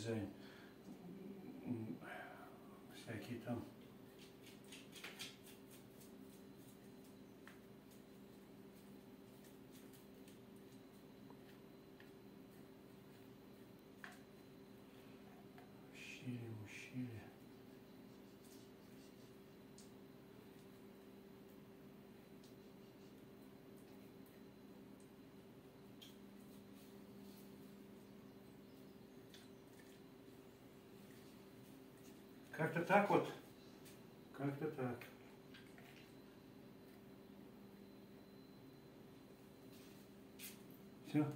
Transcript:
дизайн. Всякие там. Щели, ущелья. Как-то так вот. Как-то так. Все.